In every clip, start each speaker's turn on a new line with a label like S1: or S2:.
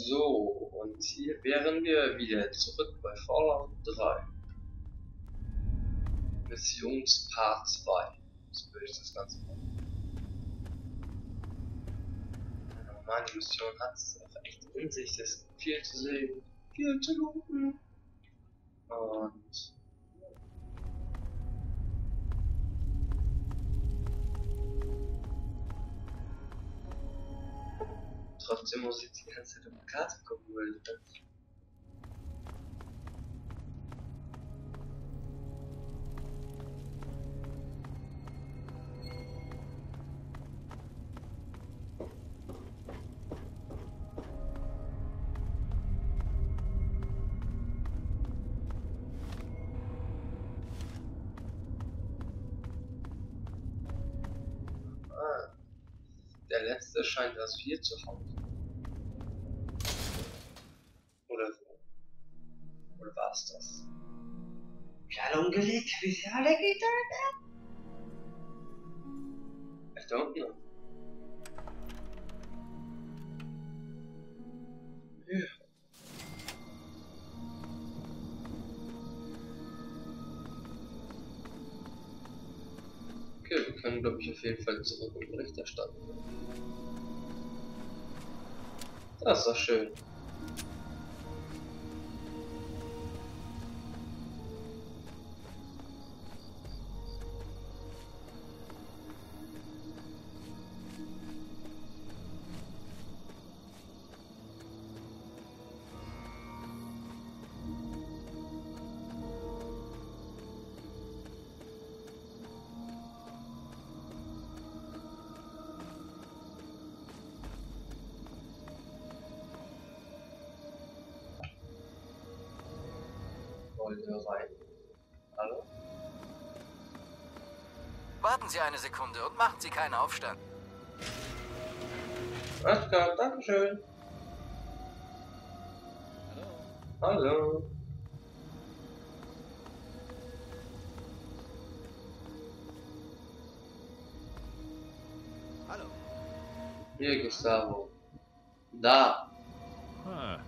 S1: So, und hier wären wir wieder zurück bei Fallout 3. Missionspart 2. So will ich das Ganze machen. Meine Mission hat es auch echt in sich, gibt viel zu sehen, viel zu looten. Und trotzdem muss ich die ganze Zeit auf die Karte gucken, weil Ah. Der letzte scheint das 4 zu Hause. Oder war es das?
S2: Kleidung gelegt, wie sie alle getötet.
S1: I don't know. Ja. Okay, wir können glaube ich auf jeden Fall zurück und Bericht erstatten. Das ist doch schön. Wir rein? Hallo?
S3: Warten Sie eine Sekunde und machen Sie keinen Aufstand.
S1: Alles klar, Dankeschön. Hallo.
S3: Hallo.
S1: Hier, Gustavo. Da.
S4: Ah.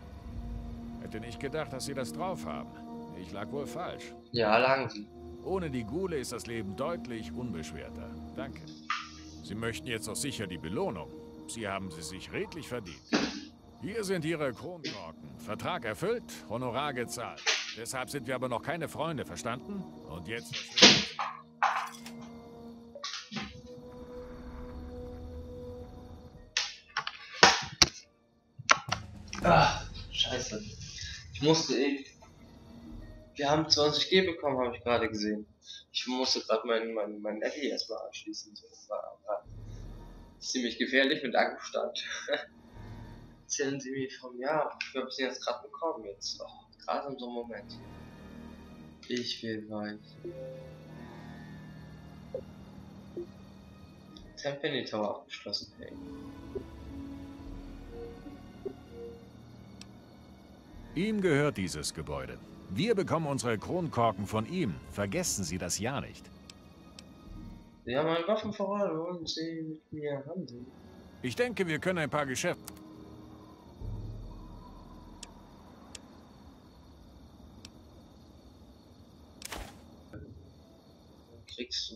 S4: Hätte nicht gedacht, dass Sie das drauf haben. Ich lag wohl falsch.
S1: Ja, lagen Sie.
S4: Ohne die Gule ist das Leben deutlich unbeschwerter. Danke. Sie möchten jetzt auch sicher die Belohnung. Sie haben sie sich redlich verdient. Hier sind Ihre Kronkorken. Vertrag erfüllt, Honorar gezahlt. Deshalb sind wir aber noch keine Freunde, verstanden? Und jetzt Sie.
S1: Ah, scheiße. Ich musste eh. Wir haben 20G bekommen, habe ich gerade gesehen. Ich musste gerade meinen mein, mein Eddy erstmal anschließen. Das war ziemlich gefährlich mit Akkustand. Erzählen Sie mir vom Jahr. Ich habe Sie jetzt gerade bekommen. Jetzt. Oh, gerade in so einem Moment. Ich will weich. Tempenny Tower abgeschlossen. Hey.
S4: Ihm gehört dieses Gebäude. Wir bekommen unsere Kronkorken von ihm. Vergessen Sie das ja nicht.
S1: Sie haben einen Waffenvorrat, wollen Sie mit mir handeln?
S4: Ich denke, wir können ein paar Geschäfte...
S1: Kriegst du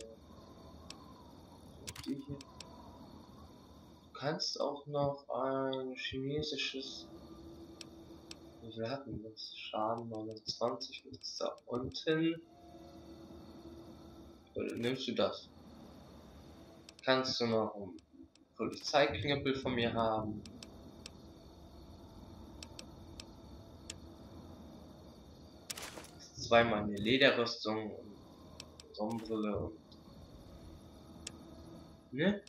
S1: die hier. Du kannst auch noch ein chinesisches. Wie viel hatten das? Schaden 29 jetzt da unten. Oder nimmst du das? Kannst du noch ein Polizeiklingelbild von mir haben? Zweimal eine Lederrüstung und Sonnenbrille und. Ne?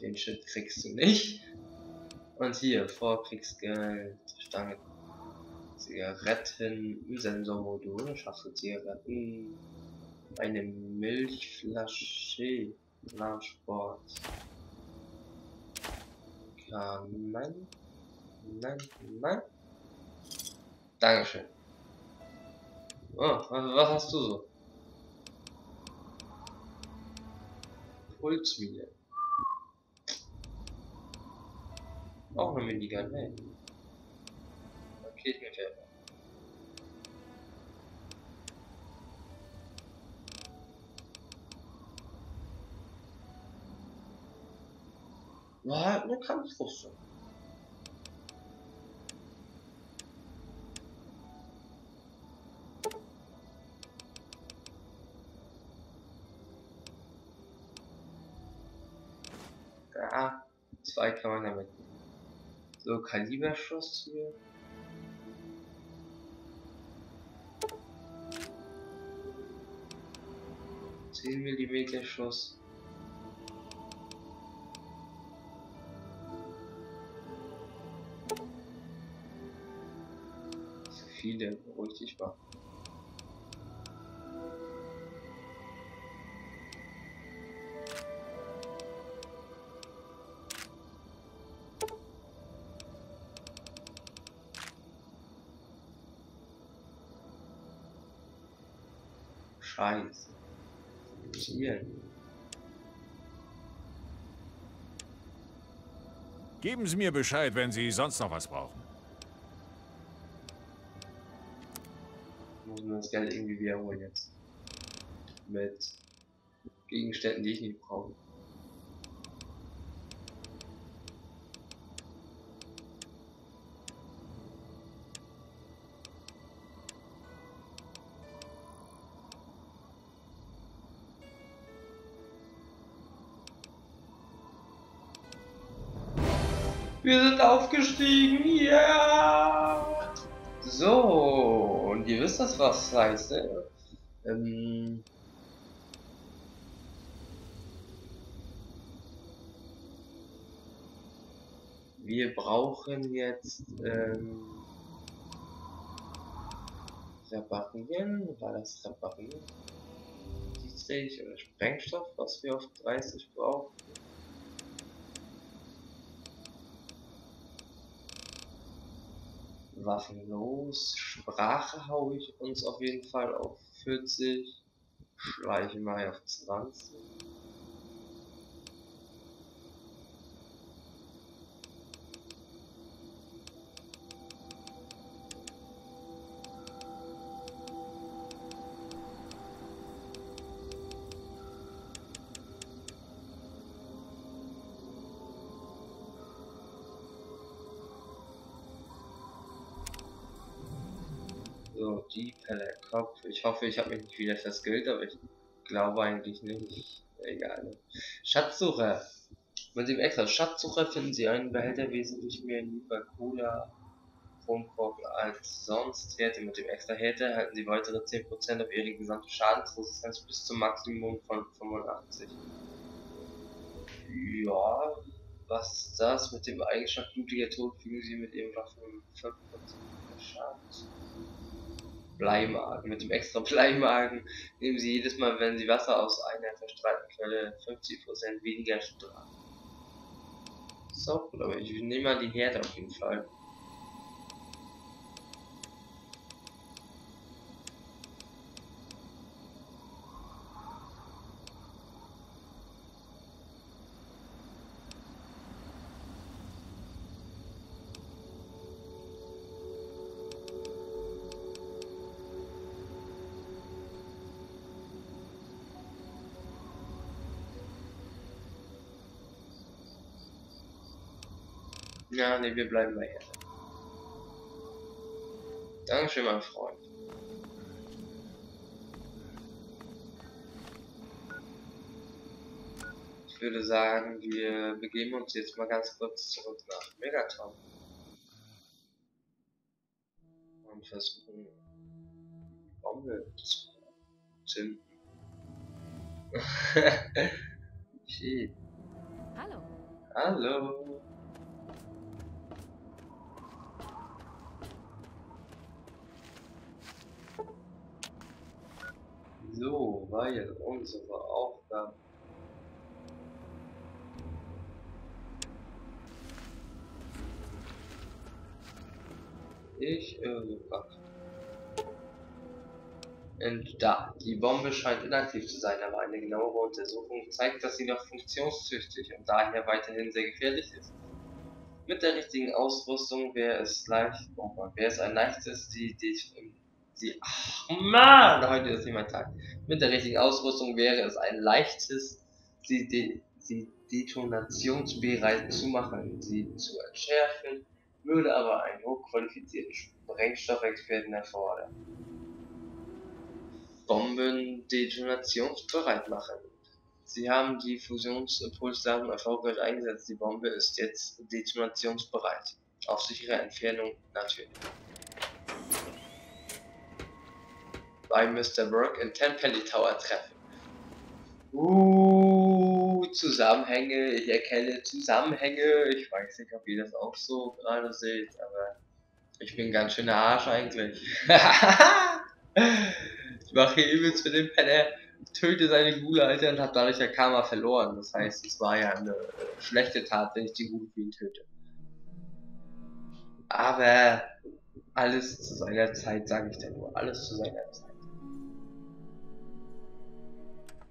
S1: Den Shit kriegst du nicht. Und hier, Vorkriegsgeld, Stange, Zigaretten, Sensormodul, Schachtel Zigaretten, eine Milchflasche, Sport. Ja, nein, nein, nein. Dankeschön. Oh, was, hast du so? Holzmine. Auch eine Minigun, hey. Raketenwerfer. War halt eine Kampfrüstung. Ja, zwei kann man damit. So, Kaliberschuss hier. Zehn Millimeter Schuss. Viele, dich mal. Scheiße. Hier.
S4: Geben Sie mir Bescheid, wenn Sie sonst noch was brauchen.
S1: Muss man das Geld irgendwie wiederholen jetzt. Mit Gegenständen, die ich nicht brauche. Wir sind aufgestiegen, ja! So, und ihr wisst das, was heißt, ne? Ähm, wir brauchen jetzt ähm, reparieren. War das reparieren? Dietrich oder Sprengstoff, was wir auf 30 brauchen? Waffen los. Sprache hau ich uns auf jeden Fall auf 40. Schleichen mal auf 20. So, die Pelle Kopf. Ich hoffe, ich habe mich nicht wieder verskillt, aber ich glaube eigentlich nicht. Egal. Schatzsucher. Mit dem extra Schatzsucher finden Sie einen Behälter wesentlich mehr lieber Cola Kronkorken als sonst. Härte mit dem extra Härte erhalten Sie weitere 10% auf Ihre gesamte Schadensresistenz bis zum Maximum von 85. Ja, was ist das? Mit dem Eigenschaft blutiger Tod fügen Sie mit Ihren Waffen 5% mehr Schaden zu. Bleimagen. Mit dem extra Bleimagen nehmen Sie jedes Mal, wenn Sie Wasser aus einer verstrahlten Quelle 50% weniger Strahl. So, aber ich nehme mal die Herde auf jeden Fall. Ja, ne, wir bleiben bei Herde. Dankeschön, mein Freund. Ich würde sagen, wir begeben uns jetzt mal ganz kurz zurück nach Megaton. Und versuchen, die Bombe zu zünden.
S5: Hallo.
S1: Hallo. So, weil unsere Aufgabe. Ich, äh, fuck. Und da, die Bombe scheint inaktiv zu sein, aber eine genauere Untersuchung zeigt, dass sie noch funktionstüchtig und daher weiterhin sehr gefährlich ist. Mit der richtigen Ausrüstung wäre es leicht, oh wäre es ein leichtes, die, die, die, ach man, heute ist nicht mein Tag. Mit der richtigen Ausrüstung wäre es ein leichtes, sie, die, sie detonationsbereit zu machen, sie zu entschärfen, würde aber einen hochqualifizierten Sprengstoffexperten erfordern. Bomben detonationsbereit machen. Sie haben die Fusionsimpulsdaten erfolgreich eingesetzt. Die Bombe ist jetzt detonationsbereit. Auf sichere Entfernung natürlich. Bei Mr. Burke in Tenpenny Tower treffen. Uh, Zusammenhänge. Ich erkenne Zusammenhänge. Ich weiß nicht, ob ihr das auch so gerade seht, aber ich bin ganz schön der Arsch eigentlich. ich mache hier übelst für den Penner töte seine Gule, Alter, und habe dadurch ja Karma verloren. Das heißt, es war ja eine äh, schlechte Tat, wenn ich die Gule für ihn töte. Aber alles zu seiner Zeit, sage ich dann nur. Alles zu seiner Zeit.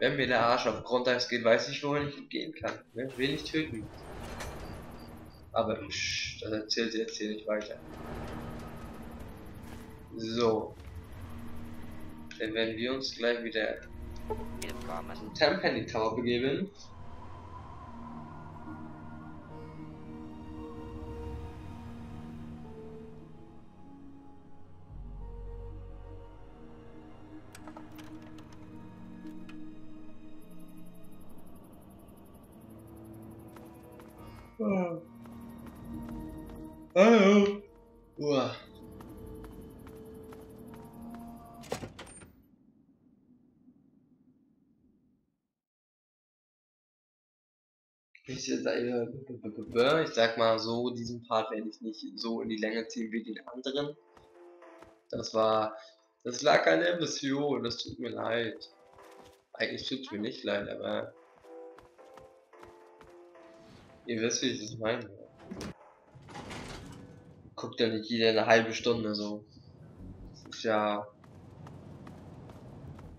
S1: Wenn mir der Arsch auf Grundeis geht, weiß ich, wohin ich gehen kann. Ne? Will ich töten. Aber psch, das erzählt jetzt hier nicht weiter. So. Dann werden wir uns gleich wieder
S2: Willkommen.
S1: Tenpenny Tower begeben. Ich, ich sag mal so, diesen Part werde ich nicht so in die Länge ziehen wie den anderen. Das war, das lag an der Mission, das tut mir leid. Eigentlich tut es mir nicht leid, aber ihr wisst, wie ich das meine. Guckt ja nicht jeder eine halbe Stunde so. Das ist ja...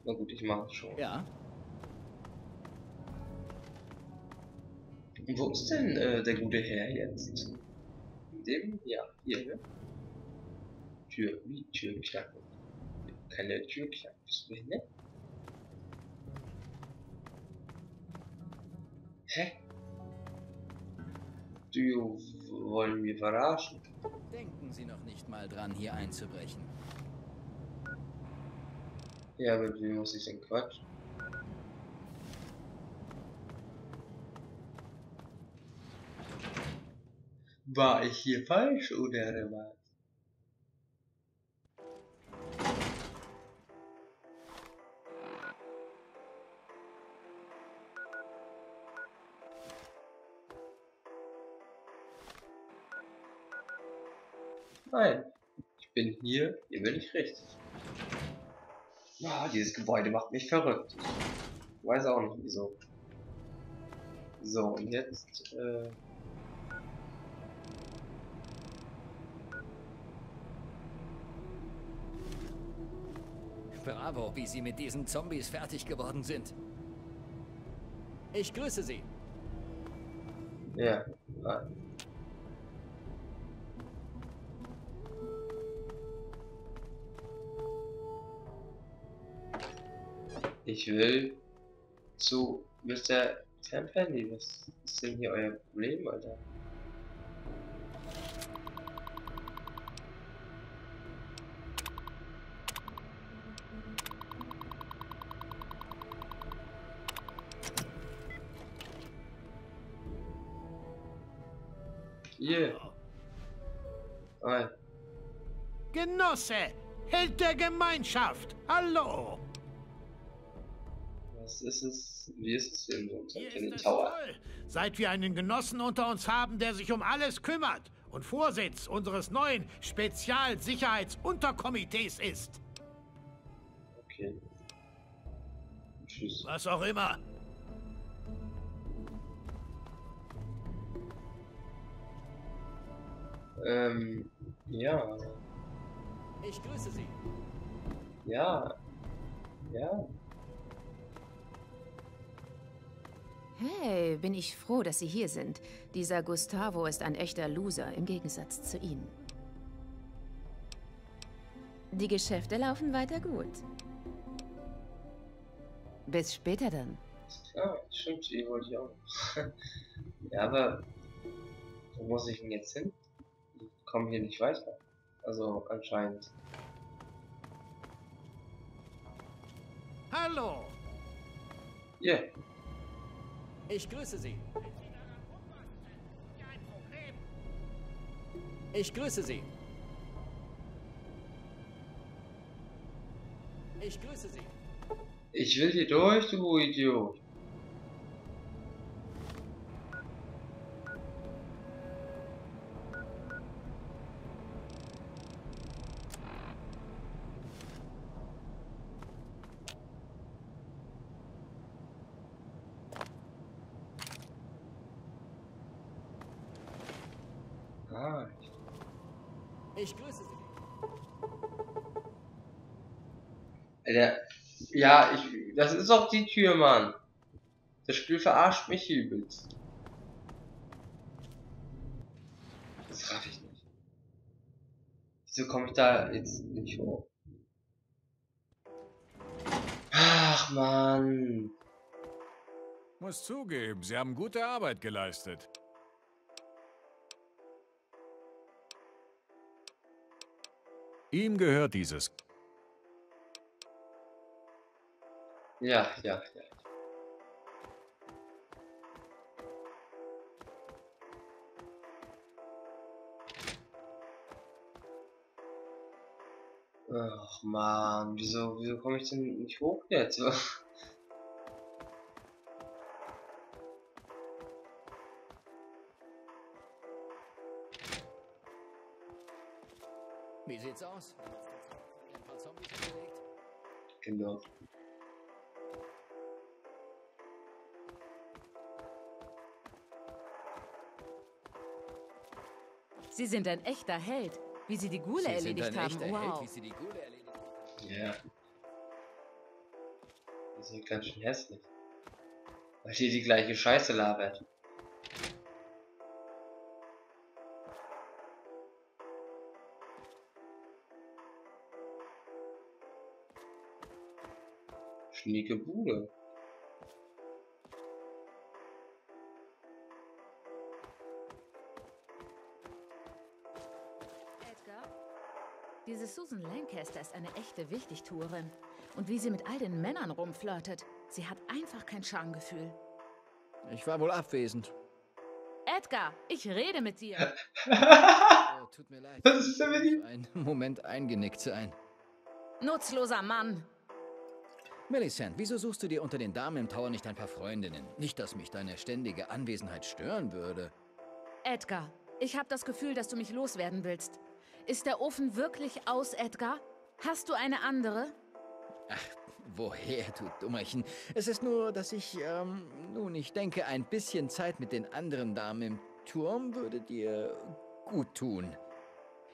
S1: Na gut, ich mache es schon.
S5: Ja,
S1: wo ist denn äh, der gute Herr jetzt? In dem? Ja, hier, ne? Tür, wie Türklappe? Keine Türklappe, bist du ne? Hä? Du wollen wir verarschen?
S5: denken Sie noch nicht mal dran, hier einzubrechen.
S1: Ja, aber wie muss ich denn quatschen? War ich hier falsch oder was? Nein, ich bin hier, hier bin ich richtig. Ja, dieses Gebäude macht mich verrückt. Ich weiß auch nicht wieso. So, und jetzt, äh,
S5: Bravo, wie Sie mit diesen Zombies fertig geworden sind. Ich grüße Sie.
S1: ja, nein. Ich will zu Mr. Tempenny. Was ist denn hier euer Problem, Alter? Hier. Nein.
S6: Genosse, Held der Gemeinschaft, hallo!
S1: Was ist es? Wie ist es denn so
S6: Hier ist es
S1: Tower?
S6: toll, seit wir einen Genossen unter uns haben, der sich um alles kümmert und Vorsitz unseres neuen Spezialsicherheitsunterkomitees ist.
S1: Okay. Tschüss.
S6: Was auch immer.
S1: Ähm, ja,
S5: Ich grüße Sie.
S1: ja, ja.
S7: Hey, bin ich froh, dass Sie hier sind. Dieser Gustavo ist ein echter Loser im Gegensatz zu Ihnen. Die Geschäfte laufen weiter gut. Bis später dann.
S1: Ja, stimmt, die wollte ich auch. ja, aber wo muss ich denn jetzt hin? Ich komme hier nicht weiter. Also anscheinend.
S6: Hallo!
S1: Hier,
S5: Ich grüße Sie. Ich grüße Sie. Ich grüße Sie.
S1: ich will hier durch, du Idiot. Ah,
S5: Ich grüße Sie.
S1: Der, ja, ich, das ist doch die Tür, Mann. Das Spiel verarscht mich übelst. Das raff ich nicht. Wieso komme ich da jetzt nicht hoch? Ach, Mann.
S4: Muss zugeben, Sie haben gute Arbeit geleistet. Ihm gehört dieses.
S1: Ja, ja, ja. Ach man, wieso, wieso komme ich denn nicht hoch jetzt?
S5: Wie sieht's aus?
S1: Genau.
S7: Sie sind ein echter Held, wie Sie die Gule
S5: Sie sind
S7: erledigt
S5: ein
S7: haben.
S5: echter Held,
S7: Wow.
S5: wie Sie die Gule erledigt haben.
S1: Ja. Die sind ganz schön hässlich. Weil die die gleiche Scheiße labert. Schnieke Bude.
S7: Susan Lancaster ist eine echte Wichtigtuerin. Und wie sie mit all den Männern rumflirtet. Sie hat einfach kein Schamgefühl.
S5: Ich war wohl abwesend.
S7: Edgar, ich rede mit dir.
S5: Oh, tut mir leid.
S1: Was ist
S5: einen Moment eingenickt sein.
S7: Nutzloser Mann.
S5: Millicent, wieso suchst du dir unter den Damen im Tower nicht ein paar Freundinnen? Nicht, dass mich deine ständige Anwesenheit stören würde.
S7: Edgar, ich habe das Gefühl, dass du mich loswerden willst. Ist der Ofen wirklich aus, Edgar? Hast du eine andere?
S5: Woher, du Dummerchen? Es ist nur, dass ich, ähm, nun, ich denke, ein bisschen Zeit mit den anderen Damen im Turm würde dir gut tun.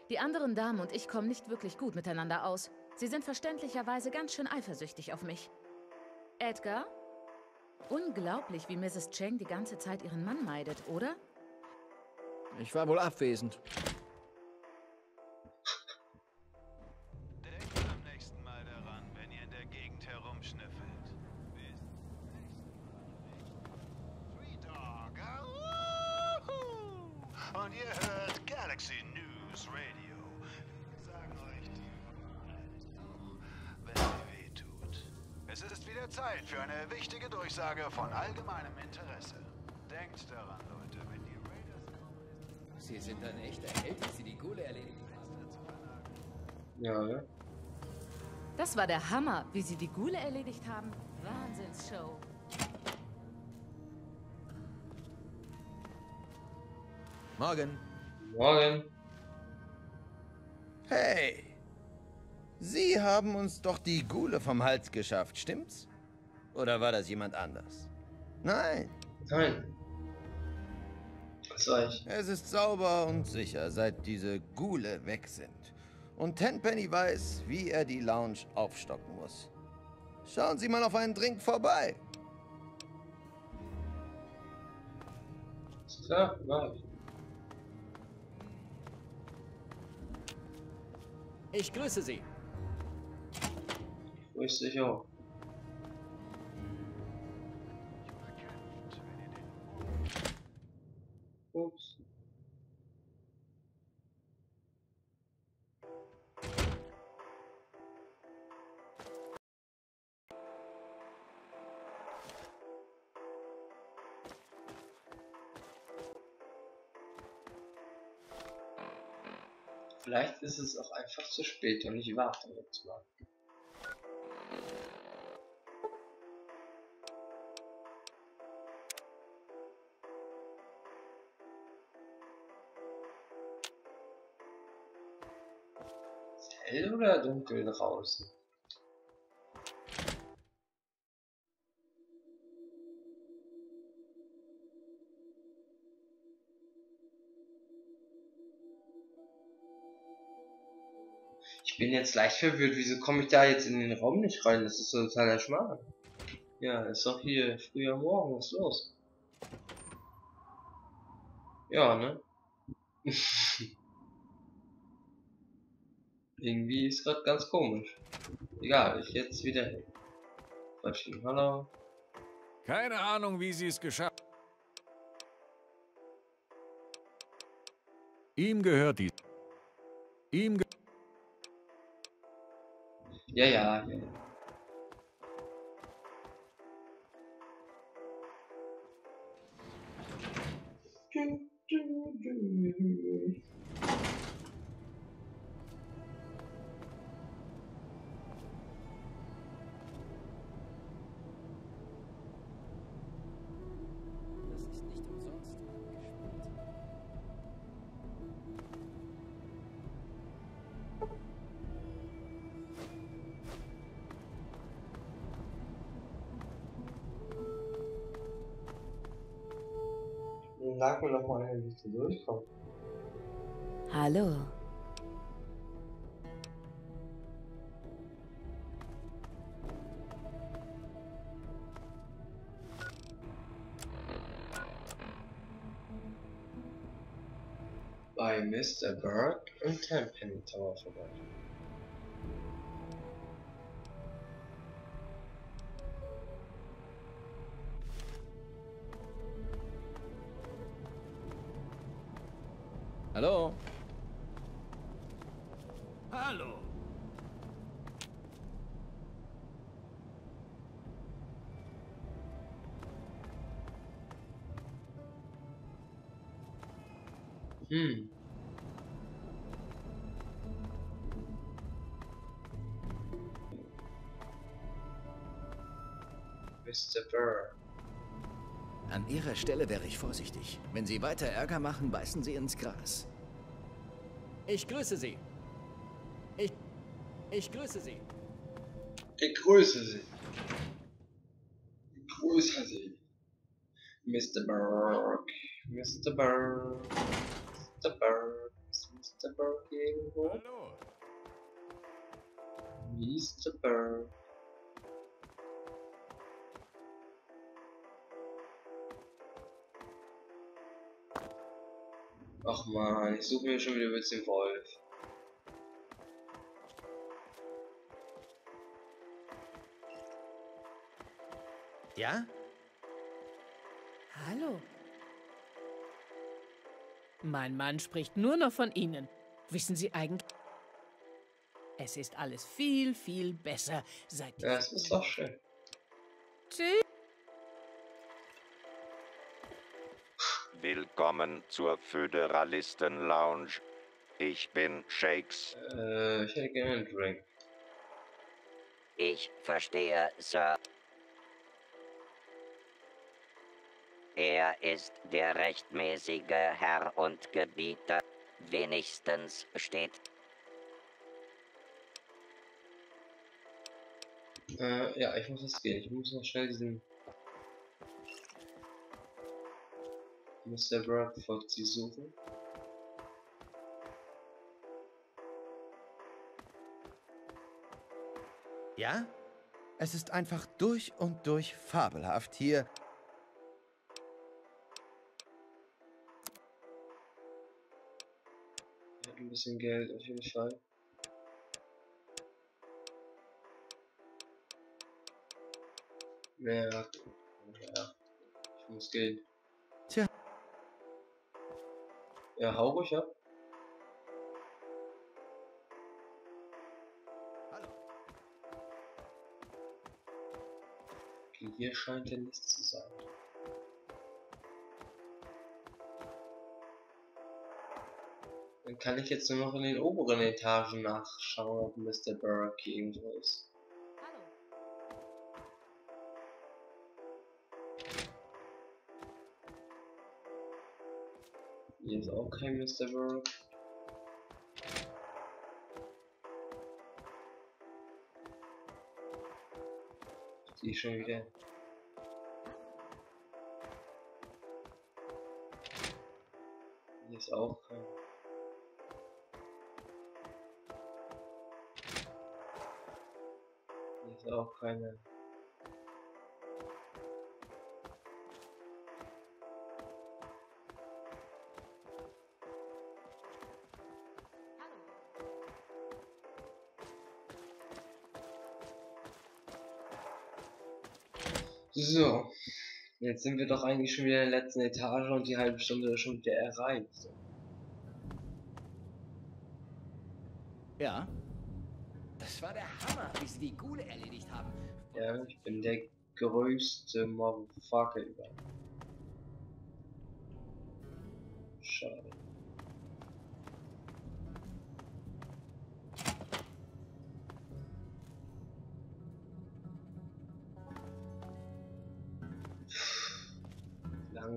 S7: Die anderen Damen und ich kommen nicht wirklich gut miteinander aus. Sie sind verständlicherweise ganz schön eifersüchtig auf mich. Edgar? Unglaublich, wie Mrs. Cheng die ganze Zeit ihren Mann meidet, oder?
S5: Ich war wohl abwesend.
S8: Zeit für eine wichtige Durchsage von allgemeinem Interesse. Denkt daran, Leute, wenn die Raiders kommen,
S5: Sie sind ein echter Held, wie Sie die Gule erledigt haben.
S1: Ja, ne?
S7: Das war der Hammer, wie sie die Gule erledigt haben. Wahnsinnsshow.
S9: Morgen.
S1: Morgen.
S9: Hey. Sie haben uns doch die Gule vom Hals geschafft, stimmt's? Oder war das jemand anders? Nein,
S1: Nein. Das war ich.
S9: es ist sauber und sicher, seit diese Gule weg sind. Und Tenpenny weiß, wie er die Lounge aufstocken muss. Schauen Sie mal auf einen Drink vorbei.
S1: Klar, mach ich.
S5: Ich grüße Sie.
S1: Grüß dich auch. Vielleicht ist es auch einfach zu spät und ich warte jetzt mal. Ist hell oder dunkel draußen? Bin jetzt leicht verwirrt, wieso komme ich da jetzt in den Raum nicht rein? Das ist so ein totaler Schmarrn. Ja, ist doch hier früher Morgen, was ist los? Ja, ne? Irgendwie ist gerade ganz komisch. Egal, ich jetzt wieder hin. Quatschen, hallo.
S4: Keine Ahnung, wie sie es geschafft Ihm gehört die... Ihm ge
S1: Ja, ja, ja. ja.
S5: Das
S1: Sag mir doch mal, wie ich da durchkomme.
S7: Hallo.
S1: Bei Mr. Bird und Tenpenny Tower vorbei.
S5: An Ihrer Stelle wäre ich vorsichtig. Wenn Sie weiter Ärger machen, beißen Sie ins Gras. Ich grüße Sie. Ich... Ich grüße Sie.
S1: Ich grüße Sie. Ich grüße Sie. Mr. Burke. Mr. Burke. Mr. Burke. Ist Mr. Burke hier irgendwo?
S4: Hallo.
S1: Mr. Burke. Ach man, ich suche mir schon wieder Witz den Wolf.
S5: Ja?
S10: Hallo. Mein Mann spricht nur noch von Ihnen. Wissen Sie eigentlich? Es ist alles viel, viel besser seit.
S1: Ja, es ist doch schön.
S10: Tschüss.
S11: Willkommen zur Föderalisten Lounge. Ich bin Shakes.
S1: Äh, ich hätte gerne einen Drink.
S2: Ich verstehe, Sir. Er ist der rechtmäßige Herr und Gebieter. Wenigstens steht
S1: Äh, ja, ich muss jetzt gehen. Ich muss noch schnell diesen Mr. Brad folgt sie suchen.
S9: Ja? Es ist einfach durch und durch fabelhaft hier.
S1: Ein bisschen Geld auf jeden Fall. Mehr. ja. ich muss gehen.
S5: Tja.
S1: Ja, hau ruhig ab. Okay, hier scheint ja nichts zu sein. Dann kann ich jetzt nur noch in den oberen Etagen nachschauen, ob Mr. Burke irgendwo ist. Hier ist auch kein Mr. Burke. Die schon wieder. Hier ist auch kein. Hier ist auch keine. So, jetzt sind wir doch eigentlich schon wieder in der letzten Etage und die halbe Stunde ist schon wieder erreicht.
S5: Ja. Das war der Hammer, wie sie die Gule erledigt haben.
S1: Ja, ich bin der größte Motherfucker über.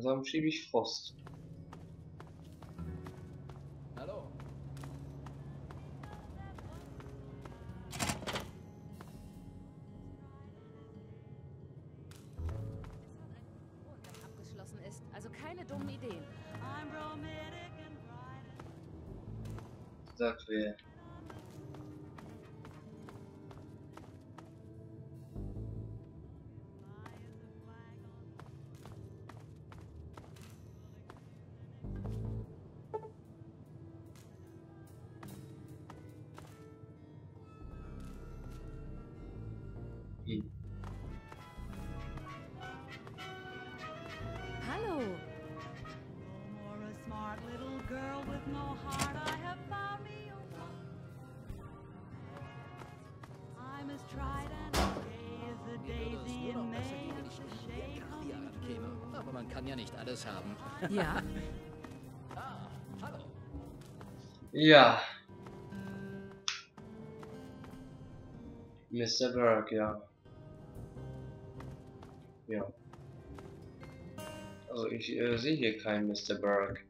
S1: Langsam schiebe ich Frost.
S5: Hallo.
S7: abgeschlossen ist. Also keine dummen Ideen.
S1: Sagt wer.
S5: Alles haben.
S7: Ja.
S5: hallo.
S1: Ja. Mr. Burke, ja. Ja. Also ich äh, sehe hier keinen Mr. Burke.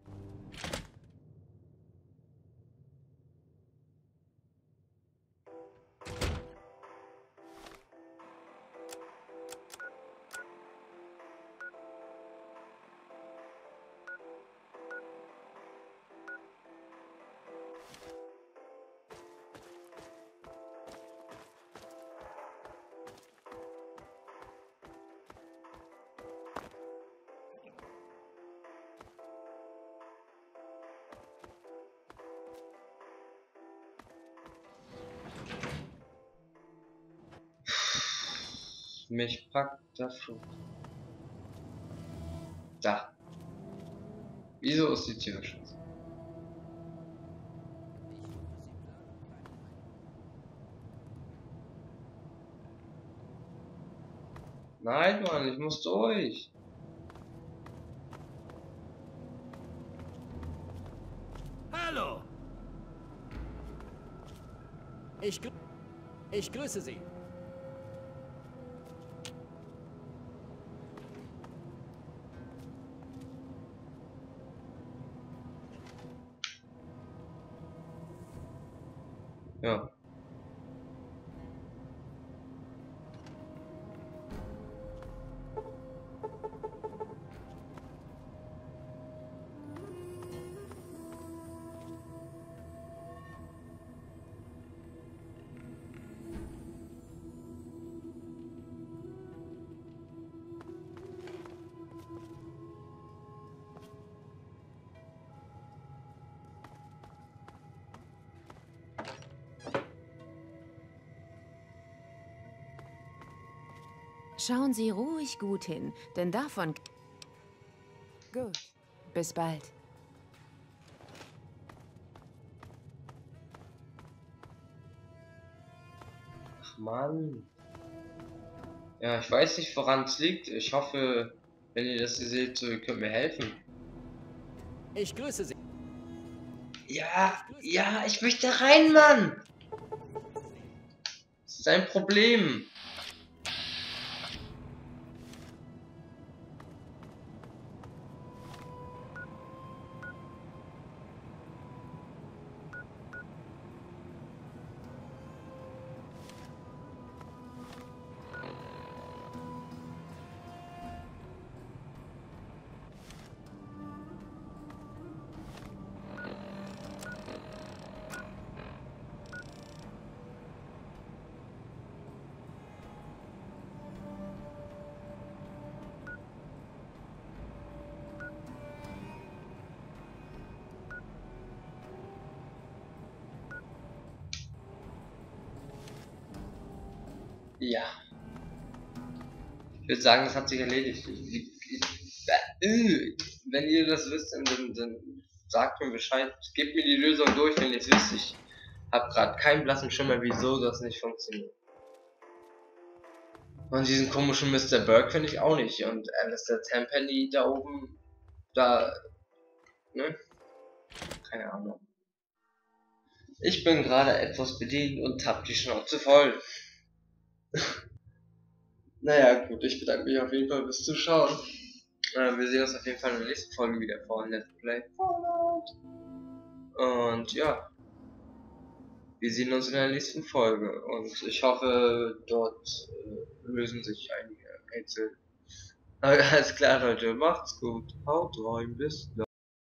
S1: Da. Wieso ist die Tür geschlossen? Nein, Mann, ich muss durch.
S6: Hallo!
S5: Ich, grü ich grüße Sie.
S12: Schauen Sie ruhig gut hin, denn davon... Gut. Bis bald.
S1: Ach Mann. Ja, ich weiß nicht, woran es liegt. Ich hoffe, wenn ihr das hier seht, ihr könnt mir helfen.
S5: Ich grüße Sie.
S1: Ja, ja, ich möchte rein, Mann! Das ist ein Problem. Ja. Ich würde sagen, das hat sich erledigt. Äh, wenn ihr das wisst, dann, dann sagt mir Bescheid. Gebt mir die Lösung durch, wenn ihr es wisst. Ich habe gerade keinen blassen Schimmer, wieso das nicht funktioniert. Und diesen komischen Mr. Burke finde ich auch nicht. Und Alistair Tempenny da oben, da, ne? Keine Ahnung. Ich bin gerade etwas bedient und hab die Schnauze voll. Naja, gut, ich bedanke mich auf jeden Fall fürs Zuschauen. Äh, wir sehen uns auf jeden Fall in der nächsten Folge wieder von Let's Play Fallout. Und ja, wir sehen uns in der nächsten Folge. Und ich hoffe, dort äh, lösen sich einige Rätsel. Alles klar, Leute, macht's gut. Haut rein, bis dann.